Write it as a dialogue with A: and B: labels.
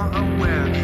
A: I'm aware.